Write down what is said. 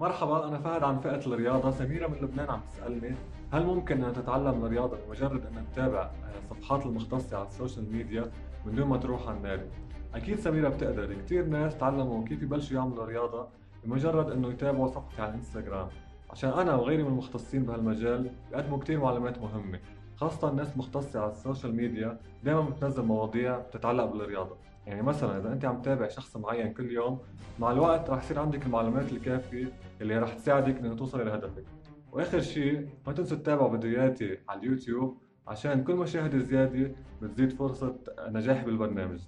مرحبا أنا فهد عن فئة الرياضة. سميرة من لبنان عم تسألني هل ممكن أن تتعلم الرياضة بمجرد أن تتابع آه، صفحات المختصة على ال social media من دون ما تروح على النادي؟ أكيد سميرة بتقدر. كثير ناس تعلموا كيف يبلشوا يعملوا رياضة بمجرد أنه يتابعوا صفحتي على الإنستغرام. عشان أنا وغيري من المختصين بهالمجال بيقدموا كثير معلومات مهمة. خاصة الناس مختصة على ال social media دائما بتنزل مواضيع بتتعلق بالرياضة. يعني مثلا إذا أنت عم تتابع شخص معين كل يوم مع الوقت رح يصير عندك المعلومات الكافية اللي رح تساعدك انك توصل لهدفك وآخر شيء ما تنسوا تتابعوا فيديوهاتي على اليوتيوب عشان كل مشاهدة زيادة بتزيد فرصة نجاحي بالبرنامج.